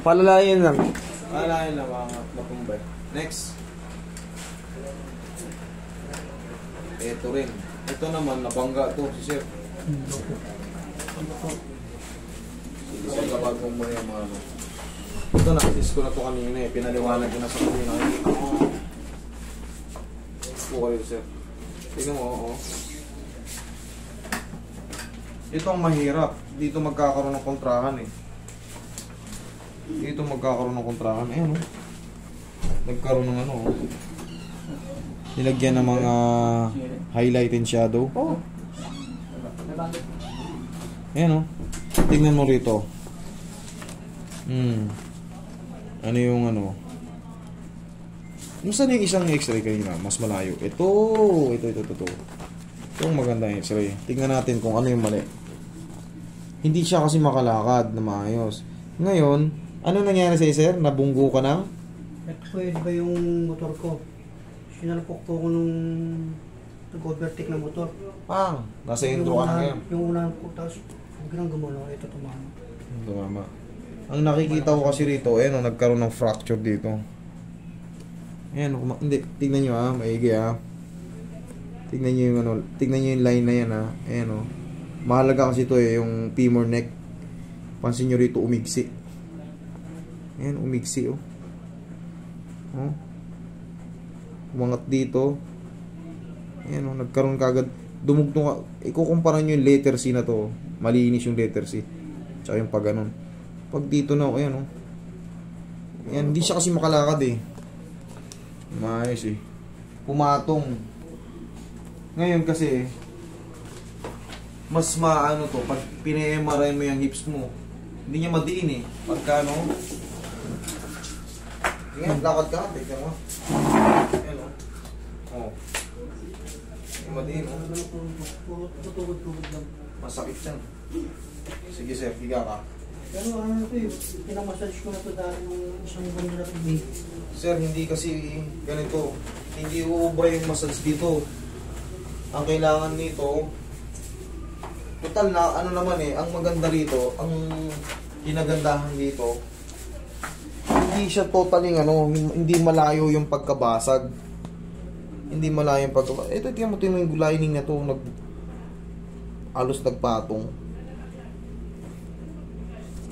Palalayan lang. Alahin na mga matumbay. Next. Ito rin. Ito naman, nabangga to si Sir. Sige, Sir, kapag mo yung mga ano. Ito, nakasis ko na to kanina eh. Pinaliwanag ko na sa kanina. Nakikita ko. Po kayo, Sir. Tingnan mo, oo. Ito ang mahirap. Dito magkakaroon ng kontrahan eh. Dito magkakaroon ng kontrahan. Ayan oh. Nagkaroon ng ano oh. Nilagyan ng mga highlight and shadow. Oh. Ayan oh. Tingnan mo rito. Hmm. Ano yung ano? Yung saan yung isang x-ray kanina? Mas malayo. Ito. Ito, ito, ito, ito. Ito ang maganda x-ray. Tingnan natin kung ano yung mali. Hindi siya kasi makalakad na maayos. Ngayon, ano nangyari sa'yo, sir? Nabunggo ka na? Ito pwede ba yung motor ko? Sinalpok po ko nung nag-overtake na motor. Pang! Nasa intro ka na ngayon. Yung unahan ko, tapos biglang gumalaw. Ito tumama. Tama. Ang nakikita ko kasi rito, eh, no, nagkaroon ng fracture dito. Ayan, kuma- hindi, tignan nyo ah, maigi ah. Tignan nyo yung ano, tignan nyo yung line na yan ah. Ayan oh. Mahalaga kasi ito eh, yung femur neck. Pansin nyo rito, umigsi. Ayan, umigsi oh. Oh. Umangat dito. Ayan oh, nagkaroon kagad. Dumugtong. Ikukumpara nyo yung letter C na to. Malinis yung letter C. Tsaka yung pag ganun. Pag dito na, ayan oh. Ayan, hindi siya kasi makalakad eh. Maayos eh. Pumatong. Ngayon kasi, mas maano to, pag pina-MRI mo yung hips mo, hindi niya madiin eh. Pagka ano, Tingnan, lakad ka, tignan mo. Ayan o. Oh. Hindi madiin oh. Tutugod-tugod lang. Masakit yan. Sige sir, higa ka. Pero ano ito eh, pinamassage ko na ito dahil nung isang buwan na ito eh. Sir, hindi kasi ganito. Hindi uubra yung massage dito. Ang kailangan nito, total na ano naman eh, ang maganda rito, ang kinagandahan dito, hindi siya totally ano, hindi malayo yung pagkabasag. Hindi malayo yung pagkabasag. Ito, tingnan mo, tingnan yung lining na to, nag, alos nagpatong.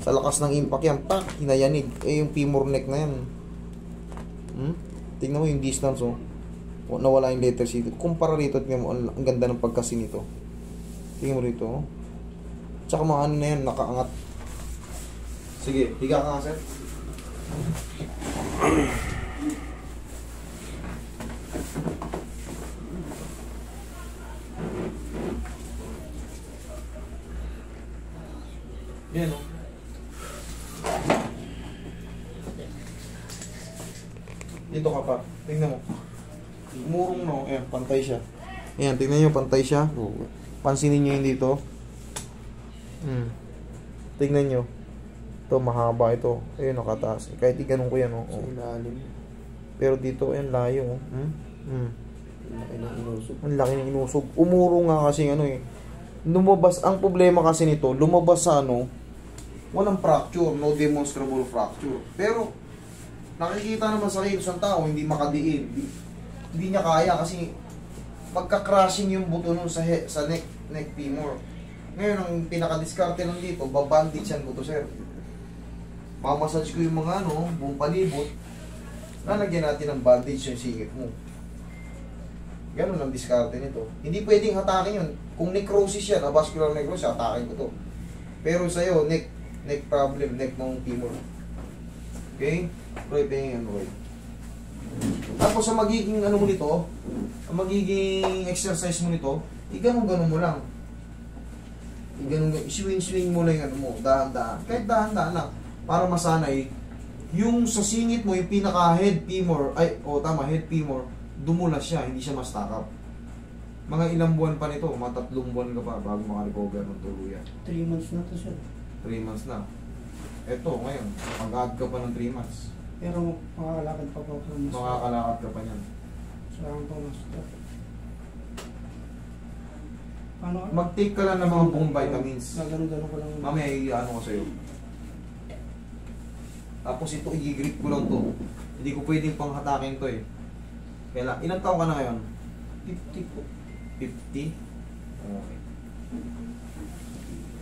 Sa lakas ng impact yan, pak, hinayanig. Eh, yung femur neck na yan. Hmm? Tingnan mo yung distance, oh. Nawala yung letter C. Kumpara rito, tingnan mo, ang ganda ng pagkasi nito. Tingnan mo rito, oh. Tsaka mga ano na yan, nakaangat. Sige, higa ka nga, sir. Oh. Dito ka pa. Tingnan mo. Umurong no. Ayan, pantay siya. Ayan, tingnan nyo, pantay siya. Pansinin nyo yun dito. Hmm. Tingnan nyo. Ito, mahaba ito. Ayun, nakataas. Kahit iganong ko yan, oh. oh. ilalim. Pero dito, ayan, layo, oh. Hmm? Hmm. Laki ng inusog. Ang laki ng inusog. Umuro nga kasi ano eh. Lumabas, ang problema kasi nito, lumabas sa ano, walang fracture, no demonstrable fracture. Pero, nakikita naman sa kilos ng tao, hindi makadiin. Hindi, hindi niya kaya kasi magka-crushing yung buto nun sa, he, sa neck, neck femur. Ngayon, ang pinaka-diskarte lang dito, babandage yan buto, sir. Mamassage ko yung mga ano, buong palibot. Lalagyan natin ng bandage yung singit mo. Ganun ang diskarte nito. Hindi pwedeng hatakin yun. Kung necrosis yan, avascular necrosis, hatakin ko to. Pero sa'yo, neck, neck problem, neck ng femur. Okay? Roy, pahingin ano, Roy. Tapos sa magiging ano mo nito, ang magiging exercise mo nito, iganong-ganon mo lang. Iganong, swing-swing mo lang yung ano mo, dahan-dahan. Kahit dahan-dahan lang, para masanay, yung sa singit mo, yung pinaka-head femur, ay, o oh, tama, head femur, dumulas siya, hindi siya ma-stack up. Mga ilang buwan pa nito, mga tatlong buwan ka pa bago makarecover ng tuluyan. 3 months na to sir. 3 months na. Eto, ngayon, mag-add ka pa ng 3 months. Pero makakalakad pa po ako ng mas. Makakalakad ka pa niyan. Sarang po mas. Paano? Mag-take ka lang ng mga buong vitamins. Gaganon-ganon ko lang. Mamaya, i-ano ko sa'yo. Tapos ito, i-grip ko lang to. Hindi ko pwedeng panghatakin to eh. Kailan, ilang taon ka na ngayon? 50 po. 50? Okay.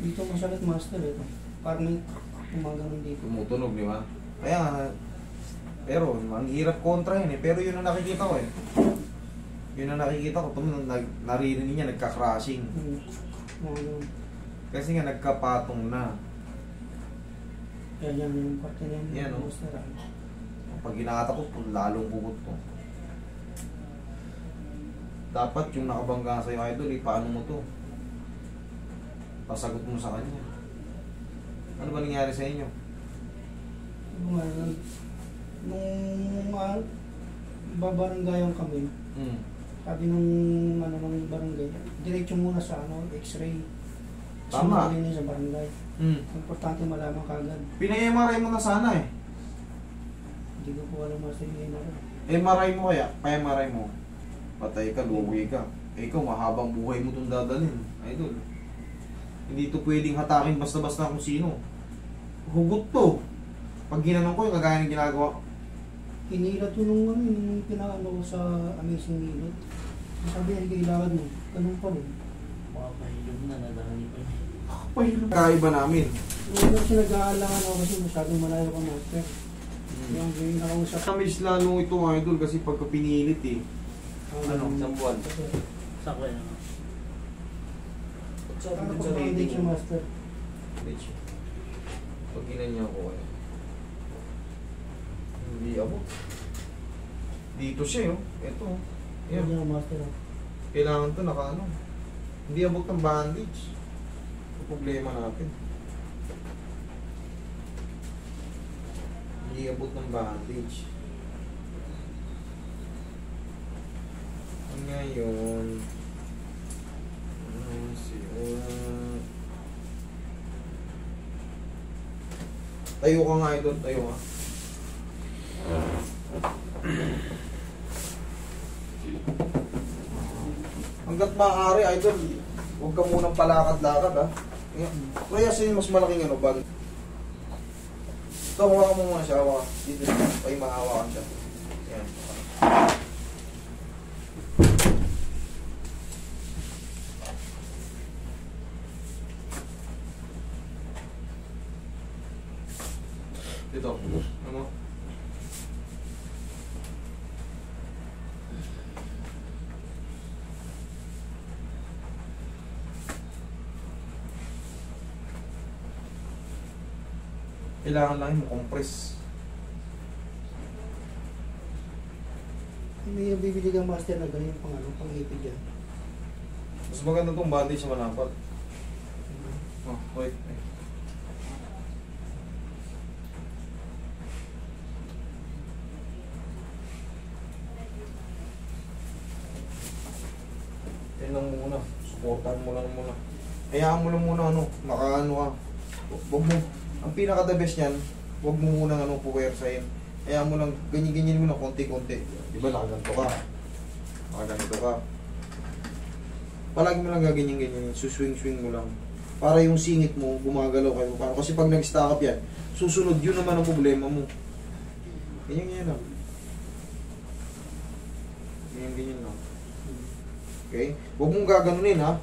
Dito masakit master ito. Parang may gumagano'n dito. Tumutunog, di ba? Kaya nga, pero ang hirap kontra yun eh. Pero yun ang nakikita ko eh. Yun ang nakikita ko. Tum, nag, naririnig niya, nagka-crashing. Hmm. Kasi nga nagkapatong na. Yan yung parte na yun. Yan, oh. Master. ah. Pag ginata ko, lalong bukot to. Dapat yung nakabangga sa'yo, idol, eh, paano mo to? Pasagot mo sa kanya. Ano ba nangyari sa inyo? Nung- Nung uh, babaranggayan kami, Hmm. sabi nung ano ng barangay, diretso muna sa ano, x-ray. Tama. Sinungaling niya sa barangay. Hmm. Importante malaman kagad. Pinay-MRI mo na sana eh. Hindi ko po alam master yung. MRI mo kaya, pa-MRI mo. Patay ka, luwi ka. Eh, ikaw, mahabang buhay mo itong dadalhin. Idol. Hindi to pwedeng hatakin basta-basta kung sino. Hugot to. Pag ginanong ko, yung kagaya ng ginagawa. Hinilat yun nung ano, yung pinaano ko sa Amazing Milot. Sabi niya, kailangan mo. Ganun pa rin. Baka mahilog na, nadahani pa niya. Pahilong kaiba namin. Yung kasi nag-aalangan ako kasi masyadong malayo ka master. Yung yung nakausap. Namiss lalo ito idol kasi pagka pinilit eh. Ano, isang buwan? Sakay na. Sabi Ano pa sa ba ang rating mo. master? Bitch. Pag ginanya ko eh. Hindi abot. Dito siya yun. Ito. Yan Yan. yung master. ah. Kailangan to naka ano. Hindi abot ng bandage. Ito problema natin. Hindi abot ng bandage. Ngayon, ano si Tayo ka nga idol, tayo ka. Hanggat maaari, idol, huwag ka munang palakad-lakad, ha? Kaya, kaya siya mas malaking ano, bag. Ito, hawakan mo muna siya, hawakan. Dito, ay mahawakan siya. Yan. Dito, ano mo? Kailangan lang yung compress. May bibili kang master na ganyan pang ano, pang ipid yan. Mas maganda tong bandage sa malapat. Oh, wait. wait. Lang muna. Supportan mo lang muna. Hayaan mo lang muna ano, makaano ka. Wag mo, ang pinaka the best niyan, wag mo muna ano, puwersahin. Hayaan mo lang, ganyan-ganyan mo na konti-konti. Di ba nakaganto ka? Nakaganto ka. Palagi mo lang gaganyan-ganyan, suswing-swing mo lang. Para yung singit mo, gumagalaw kayo. Para, kasi pag nag-stack up yan, susunod yun naman ang problema mo. Ganyan-ganyan lang. Ganyan-ganyan lang. Okay? Huwag mong gaganunin ha.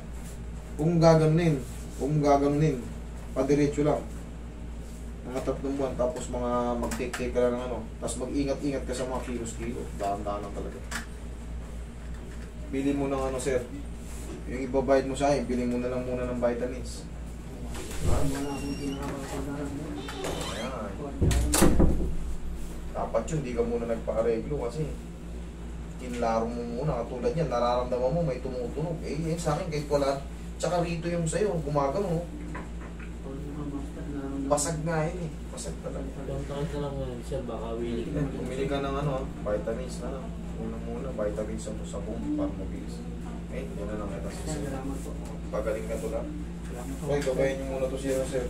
Huwag mong gaganunin. Huwag mong gaganunin. Padiretso lang. Mga tatlong buwan. Tapos mga mag-take-take ka lang ng ano. Tapos mag-ingat-ingat ka sa mga kilos-kilos. Dahan-dahan lang talaga. Bili mo ng ano sir. Yung ibabayad mo sa akin, bili mo na lang muna ng vitamins. Ayan. Dapat yun, di ka muna nagpakareglo kasi kinlaro mo muna, katulad yan, nararamdaman mo may tumutunog. Eh, yun sa akin, kahit wala, tsaka rito yung sa'yo, gumagano, basag nga yun eh, basag talaga. Hanggang takot na lang ngayon siya, baka willing Eh, Bumili ka ng ano, vitamins na lang. Una muna, vitamins sa sa buong para mabilis. Eh, yan na lang ito. Salamat po. Pagaling ka to lang. Salamat po. Okay, gabayin niyo muna to siya, sir.